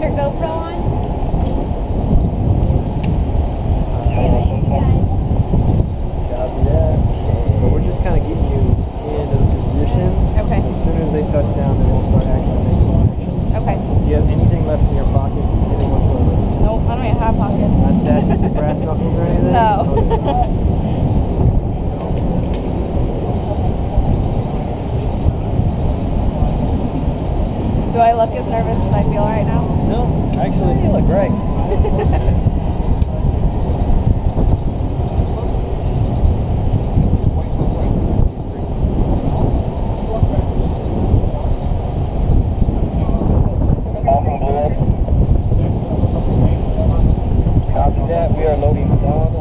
her GoPro on? Do I look as nervous as I feel right now? No, actually, you look great. Copy that. We are loading down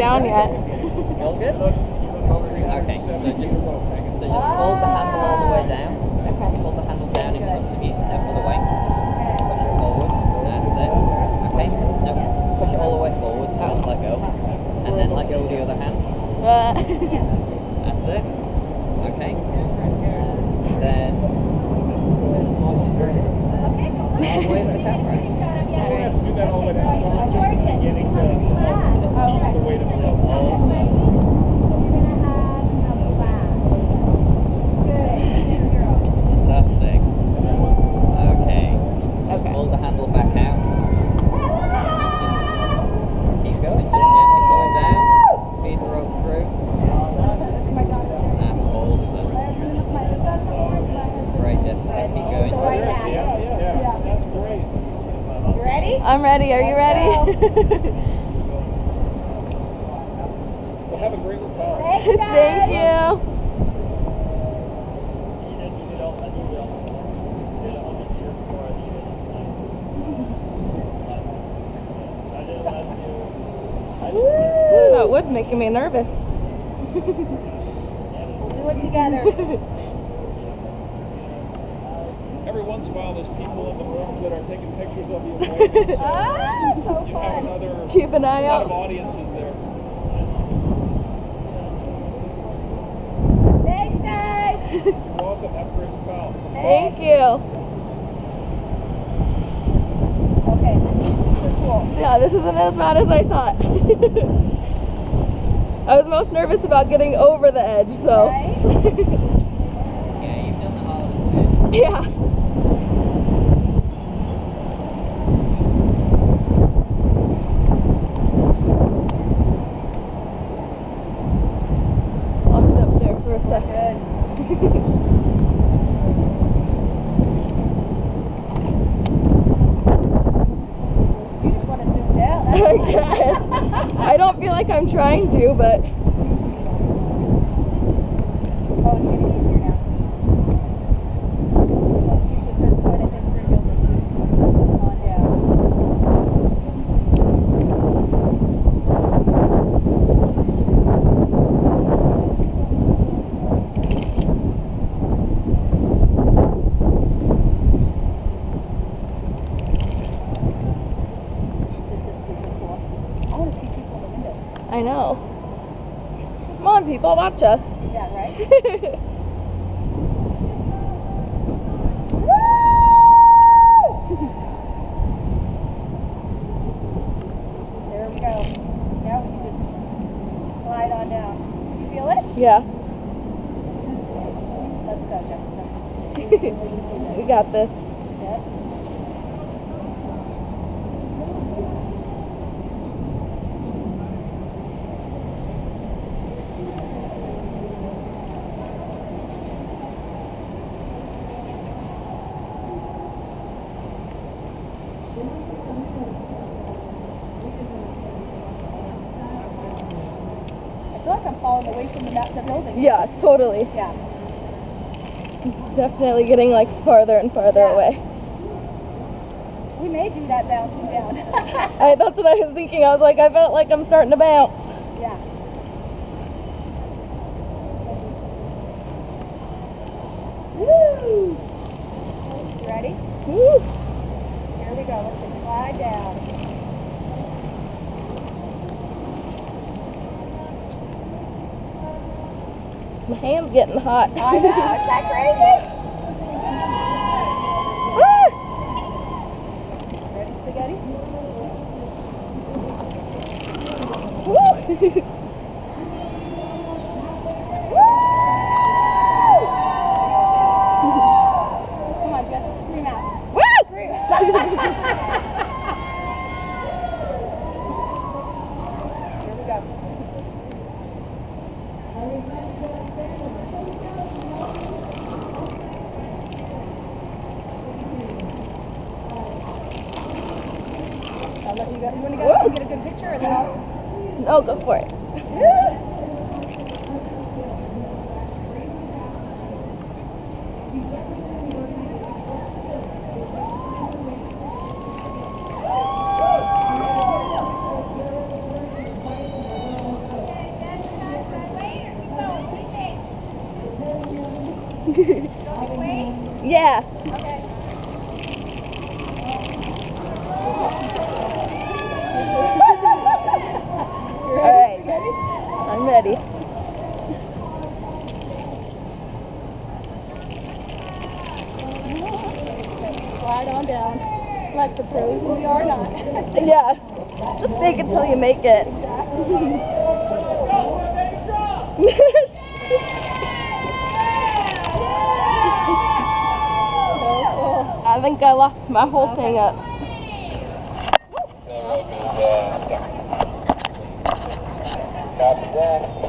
down yet. Well, have a great rappel. Thanks. Thank you. Ooh, that would making me nervous. We'll do it together. Every once in a while, there's people in the rooms that are taking pictures of you and waving, so ah, so you have another Keep an eye set of out. audiences there. Thanks, guys. You're welcome. Have a great rappel. Thank you. Okay, this is super cool. Yeah, this isn't as bad as I thought. I was most nervous about getting over the edge, so. Right? Yeah, you've done the hardest bit. yeah. Locked up there for a second. You just want to zoom down. That's I fine. guess. I don't feel like I'm trying to, but. Oh, it's getting easier now. Once we get to a certain point, I think we're gonna be able to zoom on down. This is super cool. I want to see people in the windows. I know. Come on, people, watch us. Yeah, right? There we go. Now we can just slide on down. You feel it? yeah, Let's go, Jessica. We got this. Yep. I feel like I'm falling away from the, the building. Yeah, totally. Yeah. Definitely getting like farther and farther Yeah. away. We may do that bouncing down. I, that's what I was thinking. I was like, I felt like I'm starting to bounce. yeah. Woo! You ready? Woo. Here we go. Let's just slide down. My hand's getting hot. I know. Is that crazy? Ready, spaghetti? Woo. Come on, Jess. Scream out. Woo! Scream. Here we go. I'll let you go. You want to go so you get a good picture, or then I'll. No, go for it. Yeah. All right. I'm ready. Slide on down, like the pros we are not. Yeah. Just fake it till you make it. so I think I locked my whole thing up. Copy that. You.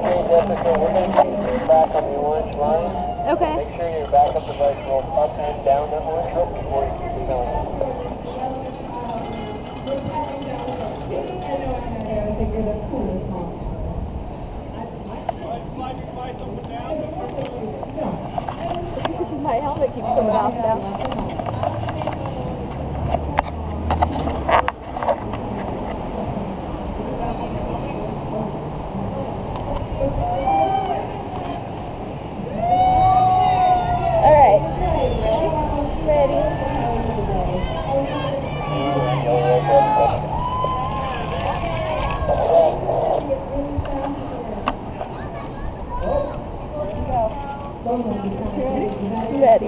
Three Jessica, we're going to need you back on the orange line. Okay. Make sure your backup device will up and down that orange rope before you keep going. Slide your device up and down. Make sure it goes. My helmet keeps coming off now. All right. Ready? Ready.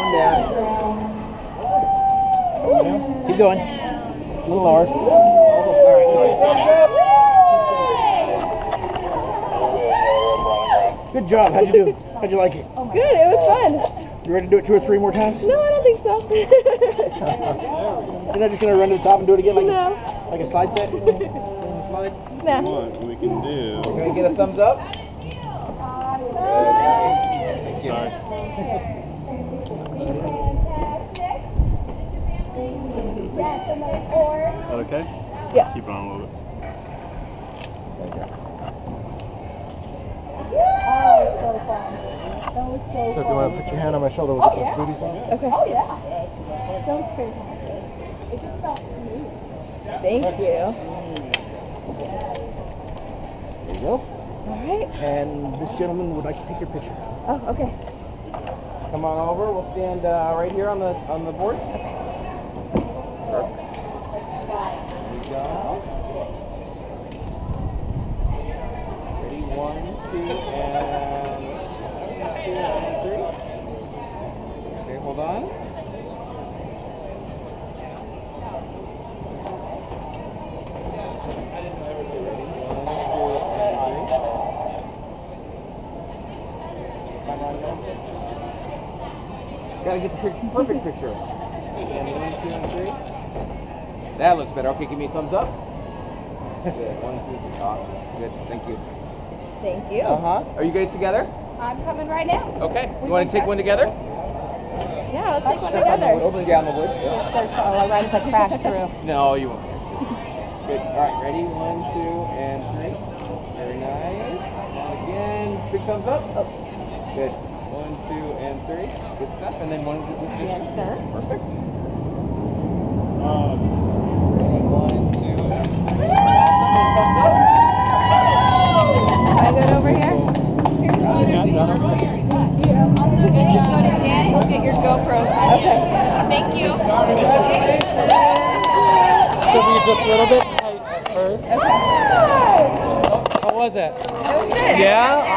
One down. Keep going. A little lower. Good job. How'd you do? How'd you like it? Good. It was fun. You ready to do it two or three more times? No, I don't think so. You're not just gonna run to the top and do it again like no. a, like a slide set? slide. No. What we can do. Can we get a thumbs up? Sorry. Yes, and then orange. Is that okay? Yeah. Keep it on a little bit. Oh, so fun. That was so So if you want to put your hand on my shoulder, we'll Oh, put yeah. those booties on. Okay. Oh, yeah. That was fantastic. It just felt smooth. Thank you. There you go. All right. And this gentleman would like to take your picture. Oh, okay. Come on over. We'll stand uh, right here on the on the board. There you go. Ready? One, two, and one, two, and three. Okay, hold on. Gotta get the perfect picture. And one, two, and three. That looks better. Okay, give me a thumbs up. Good. One, two, three. Awesome. Good. Thank you. Thank you. Uh huh. Are you guys together? I'm coming right now. Okay. You want to take one together? Yeah, let's take one together. Open down the wood. Oh, right as I crashed through. No, you won't. Good. All right. Ready? One, two, and three. Very nice. Again, big thumbs up. Oh. Good. One, two, and three. Good stuff. And then one Yes, sir. Perfect. Um, Ready? One, two, and three. Awesome. Big thumbs up. Am I good over here? Also, can you go to Dan? We'll get your GoPro. Okay. Thank you. It'll be just a little bit tight at first. Good. Yeah,